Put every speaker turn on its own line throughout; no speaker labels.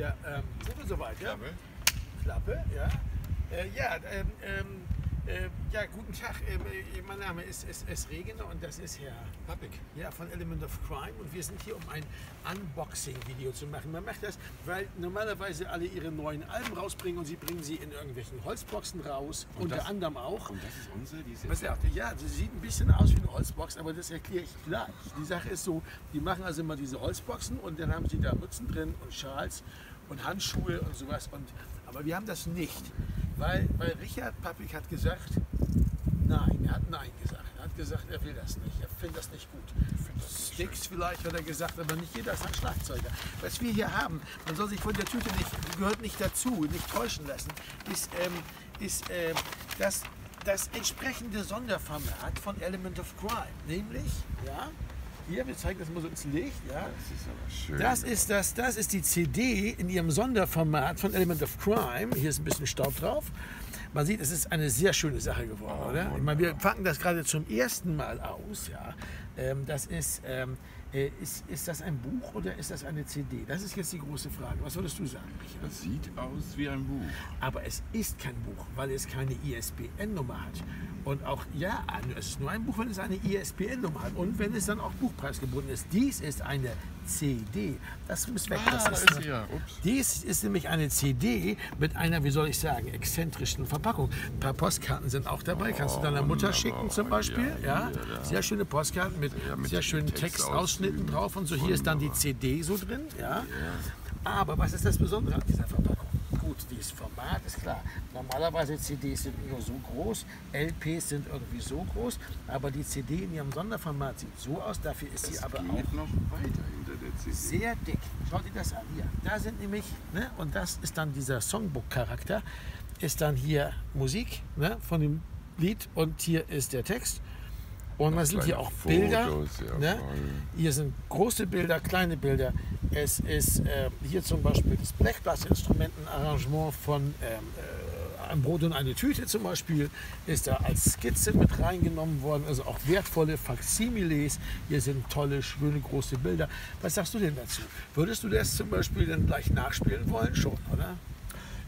Ja, ähm, sind wir soweit, ja?
Klappe.
Klappe, ja. Äh, ja, ähm, ähm, äh, ja, guten Tag. Ähm, äh, mein Name ist, ist Regener und das ist Herr
Pappig.
ja, von Element of Crime und wir sind hier, um ein Unboxing-Video zu machen. Man macht das, weil normalerweise alle ihre neuen Alben rausbringen und sie bringen sie in irgendwelchen Holzboxen raus,
Und
unter
das-
anderem auch.
Und das ist unsere, die ist jetzt.
sagt? Ja, sie sieht ein bisschen aus wie eine Holzbox, aber das erkläre ich gleich. Die Sache ist so, die machen also immer diese Holzboxen und dann haben sie da Mützen drin und Schals und Handschuhe und sowas. Und, aber wir haben das nicht, weil, weil Richard Pappig hat gesagt, nein, er hat nein gesagt. Er hat gesagt, er will das nicht, er findet das nicht gut. Sticks vielleicht hat er gesagt, aber nicht jeder ist ein Schlagzeuger. Was wir hier haben, man soll sich von der Tüte nicht, gehört nicht dazu, nicht täuschen lassen, ist, ähm, ist ähm, das, das entsprechende Sonderformat von Element of Crime. Nämlich, ja, hier, wir zeigen das mal so ins Licht, ja.
Das ist aber schön.
Das ist, das, das ist die CD in ihrem Sonderformat von Element of Crime. Hier ist ein bisschen Staub drauf. Man sieht, es ist eine sehr schöne Sache geworden,
Oh,
oder? Ich meine, wir packen das gerade zum ersten Mal aus. Ja. Ähm, das ist, ähm, äh, ist, ist das ein Buch oder ist das eine CD? Das ist jetzt die große Frage. Was würdest du sagen, Richard?
Das sieht aus wie ein Buch.
Aber es ist kein Buch, weil es keine ISBN-Nummer hat. Und auch, ja, es ist nur ein Buch, wenn es eine ISBN-Nummer hat und wenn es dann auch buchpreisgebunden ist. Dies ist eine CD. Das muss weg.
Ah,
das
da
ist,
ist ja. Ups.
dies ist nämlich eine CD mit einer, wie soll ich sagen, exzentrischen Verpackung. Ein paar Postkarten sind auch dabei. Kannst du deiner Mutter schicken zum Beispiel.
Ja,
Ja,
da.
sehr schöne Postkarten mit,
Ja, mit
sehr schönen
Textausschnitten.
Textausschnitten drauf und so. Hier ist dann die. CD so drin. Ja. Aber was ist das Besondere an dieser Verpackung? Gut, dieses Format ist klar. Normalerweise CDs sind nur so groß, LPs sind irgendwie so groß, aber die CD in ihrem Sonderformat sieht so aus. Dafür ist sie
Es
aber auch
noch weiter hinter der CD.
sehr dick. Schau dir das an. Hier. Da sind nämlich, ne, und das ist dann dieser Songbook-Charakter, ist dann hier Musik ne, von dem Lied und hier ist der Text. Und man sieht hier auch Bilder.
Fotos, ja,
ne? Hier sind große Bilder, kleine Bilder. Es ist äh, hier zum Beispiel das Blechblasinstrumentenarrangement von ähm, äh, Ein Brot und eine Tüte zum Beispiel ist da als Skizze mit reingenommen worden. Also auch wertvolle Faksimiles. Hier sind tolle, schöne, große Bilder. Was sagst du denn dazu? Würdest du das zum Beispiel dann gleich nachspielen wollen? Schon, oder?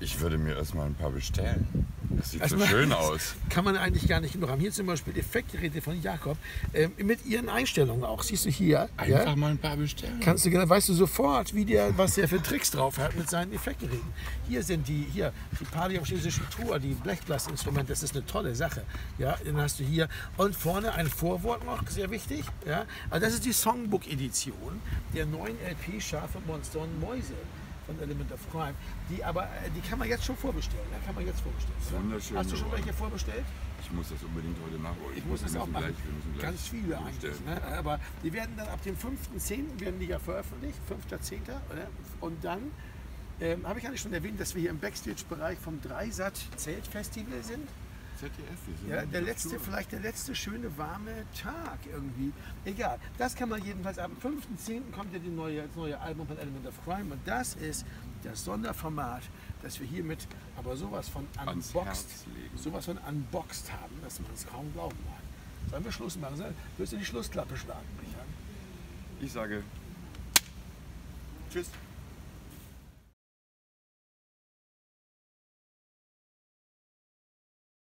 Ich würde mir erstmal ein paar bestellen. Das sieht
Also
so schön aus.
Kann man eigentlich gar nicht genug haben. Hier zum Beispiel Effektgeräte von Jakob ähm, mit ihren Einstellungen auch. Siehst du hier?
Einfach
ja?
mal ein paar bestellen.
Kannst du, genau- weißt du sofort, wie der, was der für Tricks drauf hat mit seinen Effektgeräten. Hier sind die, hier, die paliumschlesischen Tour, die Blechblasinstrumente, das ist eine tolle Sache. Ja, dann hast du hier und vorne ein Vorwort noch, sehr wichtig. Ja, also das ist die Songbook-Edition der neuen LP Scharfe Monster und Mäuse von Element of Crime. Die aber, äh, die kann man jetzt schon vorbestellen. Ne? Kann man jetzt vorbestellen. oder?
Wunderschön
Hast du schon welche vorbestellt?
Ich muss das unbedingt heute nachholen.
Ich muss
wir
das auch machen.
Gleich,
Ganz viele eigentlich. Ne? Aber die werden dann ab dem 5.10. werden die ja veröffentlicht, 5.10. oder? Und dann ähm, habe ich eigentlich schon erwähnt, dass wir hier im Backstage-Bereich vom Dreisat Zeltfestival sind.
ZDF,
Ja, der letzte, vielleicht der letzte schöne warme Tag irgendwie. Egal. Das kann man jedenfalls am 5.10. kommt ja die neue, das neue Album von Element of Crime und das ist das Sonderformat, das wir hiermit aber sowas von unboxed, sowas von unboxed haben, dass man es kaum glauben mag. Sollen wir Schluss machen? Willst du die Schlussklappe schlagen, Richard?
Ich sage Tschüss.